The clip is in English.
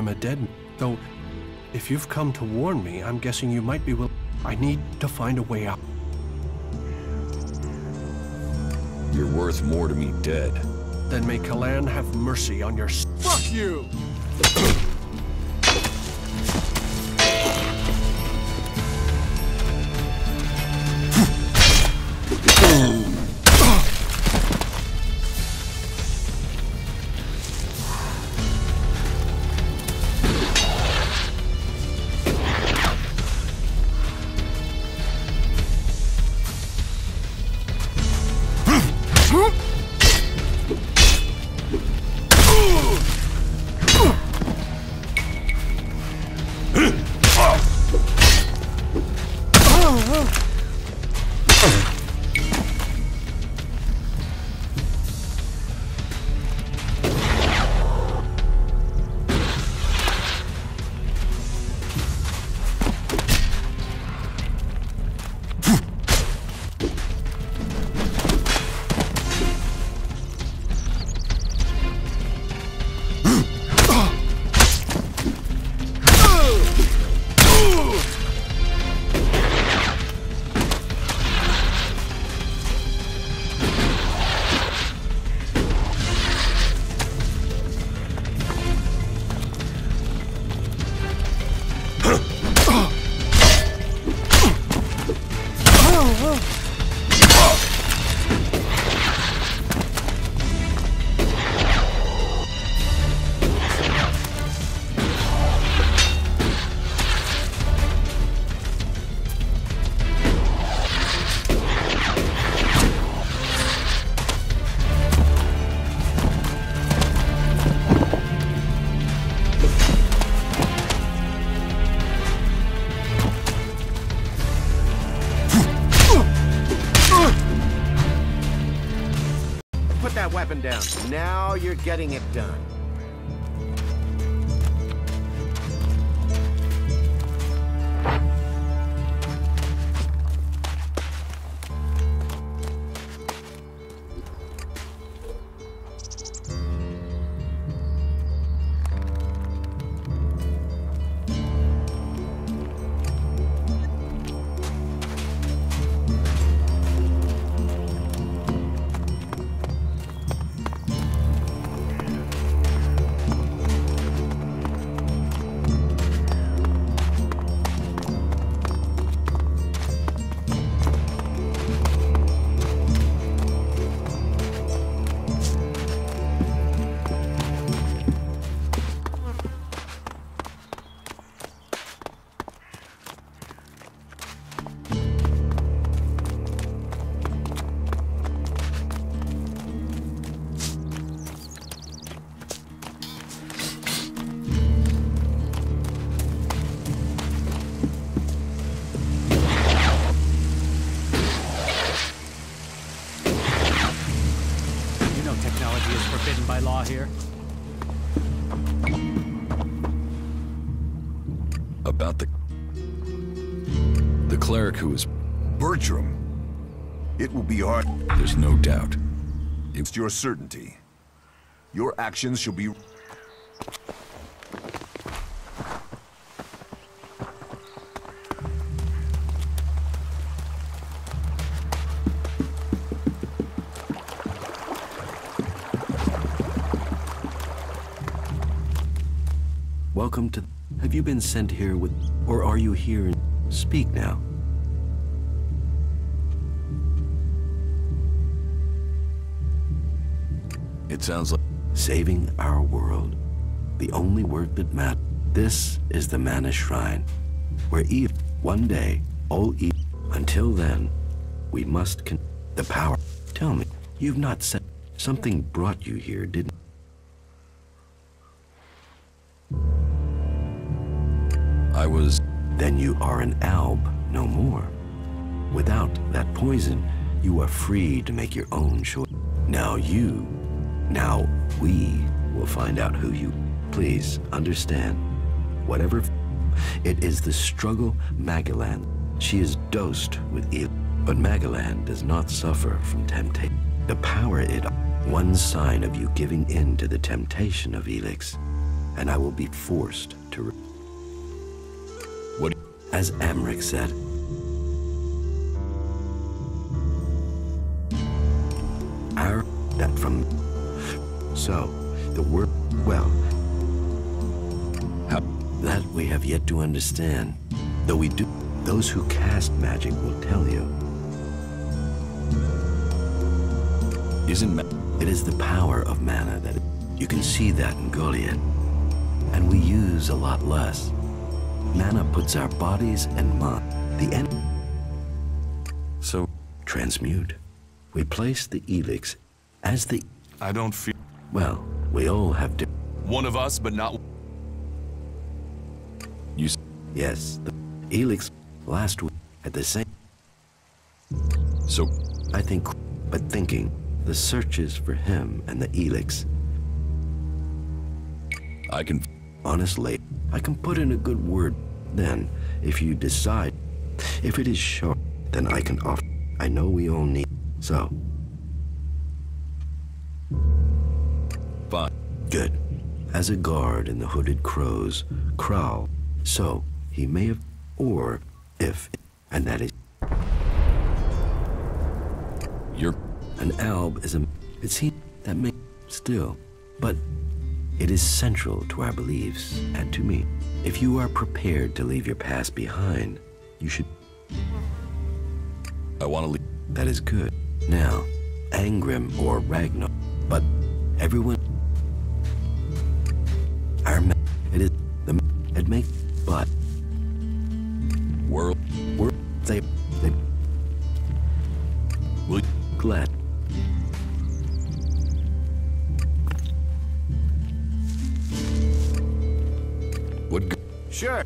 am a dead. Though, if you've come to warn me, I'm guessing you might be willing. I need to find a way out. You're worth more to me dead. Then may Calaan have mercy on your. Fuck you! Down. Now you're getting it done. About the... The cleric who is... Bertram. It will be hard. There's no doubt. It's your certainty. Your actions shall be... Welcome to. Have you been sent here with. Or are you here? in- Speak now. It sounds like... Saving our world. The only work that matters. This is the Mana Shrine, where Eve, one day, all Eve. Until then, we must con. The power. Tell me, you've not said. Something brought you here, didn't. I was... Then you are an alb, no more. Without that poison, you are free to make your own choice. Now you, now we will find out who you. Please understand. Whatever. It is the struggle Magalan. She is dosed with ill. But Magalan does not suffer from temptation. The power it. One sign of you giving in to the temptation of Elex. and I will be forced to. As Amric said, our that from. So, the word. Well, How? that we have yet to understand. Though we do, those who cast magic will tell you. Isn't It is the power of mana that you can see that in Goliet. And we use a lot less. Mana puts our bodies and mind. The end so? transmute. We place the elex as the I don't feel well, we all have di- one of us, but not. You yes, the elex last week at the same so? I think but thinking the searches for him and the elix I can. honestly I can put in a good word then if you decide if it is short then I can offer I know we all need so Fine. Good. As a guard in the Hooded Crows, Crowl. So, he may have, or if, and that is, You're. an alb is a, it seems that may, still, but it is central to our beliefs and to me. If you are prepared to leave your past behind, you should, I want to leave. that is good. Now, Angrim or Ragnar, but everyone, our, it is, Sure.